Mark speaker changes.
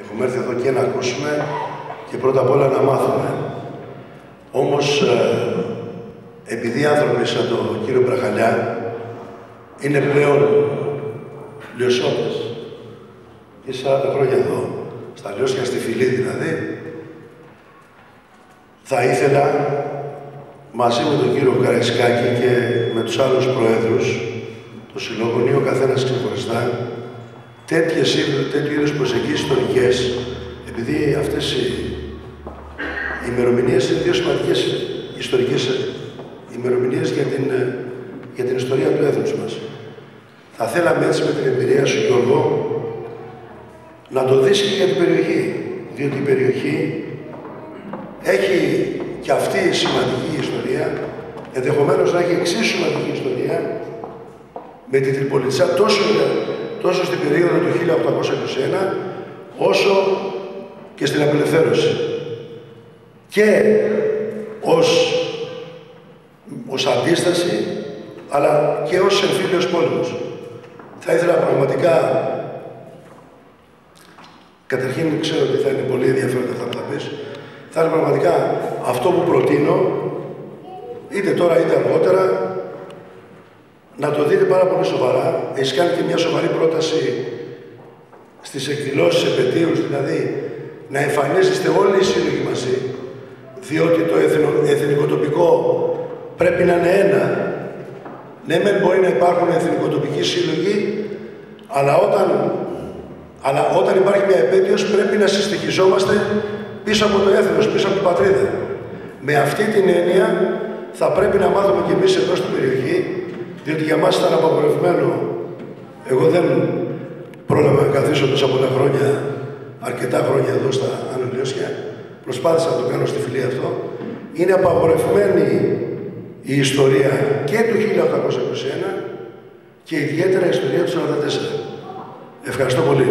Speaker 1: Έχουμε έρθει εδώ και να ακούσουμε και πρώτα απ' όλα να μάθουμε. Όμως, ε, επειδή άνθρωποι σαν τον κύριο Μπραχαλιά είναι πλέον λιωσότες και 40 χρόνια εδώ, στα Λιώσια, στη Φυλή δηλαδή, θα ήθελα μαζί με τον κύριο Καραϊσκάκη και με τους άλλους προέδρους του Συλλόγων ή ο καθένας ξεχωριστά τέτοιες, τέτοιου είδους προσεγγίσεις ιστορικές, επειδή αυτές οι ημερομηνίες είναι δύο σημαντικές ιστορικές ημερομηνίες για την, για την ιστορία του έθνους μας. Θα θέλαμε έτσι με την εμπειρία σου, Γιώργο, να το δεις και για την περιοχή. Διότι η περιοχή έχει και αυτή η σημαντική ιστορία, ενδεχομένως να έχει εξίσου σημαντική ιστορία, με την Τριπολιτσά τόσο, τόσο στην περίοδο του 1821, όσο και στην απελευθέρωση. Και ως, ως αντίσταση, αλλά και ως εμφύλιος πόλεμος. Θα ήθελα πραγματικά, καταρχήν ξέρω ότι θα είναι πολύ ενδιαφέροντα αυτά που θα πεις, θα ήθελα πραγματικά αυτό που προτείνω, είτε τώρα είτε αργότερα, να το δείτε πάρα πολύ σοβαρά. Έχεις κάνει και μια σοβαρή πρόταση στις εκδηλώσεις επαιτίου, δηλαδή να εμφανίζεστε όλοι οι σύλλογοι μαζί, διότι το εθνικοτοπικό πρέπει να είναι ένα. Ναι, μεν μπορεί να υπάρχουν εθνικοτοπικοί σύλλογοι, αλλά όταν, αλλά όταν υπάρχει μια επέτειος πρέπει να συστοιχιζόμαστε πίσω από το έθνος, πίσω από την πατρίδα. Με αυτή την έννοια θα πρέπει να μάθουμε κι εμείς εδώ στην περιοχή, διότι για μας ήταν απαγορευμένο. Εγώ δεν πρόλαβα να καθίσω τόσα πολλά χρόνια, αρκετά χρόνια εδώ στα Ανολιώσια. Προσπάθησα να το κάνω στη φιλή αυτό. Είναι απαγορευμένη η ιστορία και του 1821 και ιδιαίτερα η ιστορία του 1944. Ευχαριστώ πολύ.